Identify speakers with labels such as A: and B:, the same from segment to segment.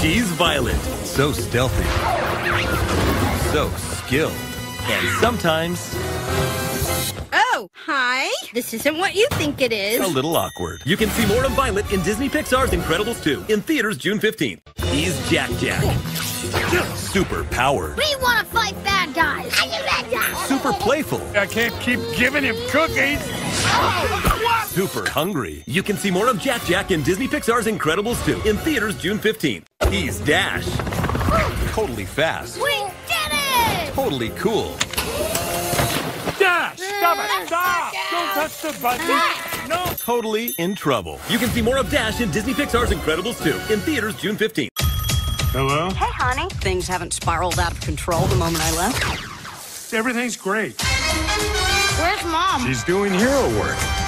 A: She's Violet. So stealthy. So skilled. And sometimes
B: Oh, hi. This isn't what you think it is.
A: a little awkward. You can see more of Violet in Disney Pixar's Incredibles 2 in theaters June 15th. He's Jack Jack. Super powered.
C: We want to fight bad guys. Are you ready?
A: Super playful.
D: I can't keep giving him cookies.
A: Super hungry. You can see more of Jack Jack in Disney Pixar's Incredibles 2 in theaters June 15th. He's Dash. Totally fast.
C: We did it!
A: Totally cool.
D: Dash! Stop it! Stop! Don't touch the button! No!
A: Totally in trouble. You can see more of Dash in Disney Pixar's Incredibles 2 in theaters June 15th.
D: Hello?
E: Hey, honey. Things haven't spiraled out of control the moment I left.
D: Everything's great.
C: Where's mom?
D: She's doing hero work.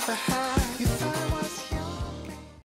F: never had.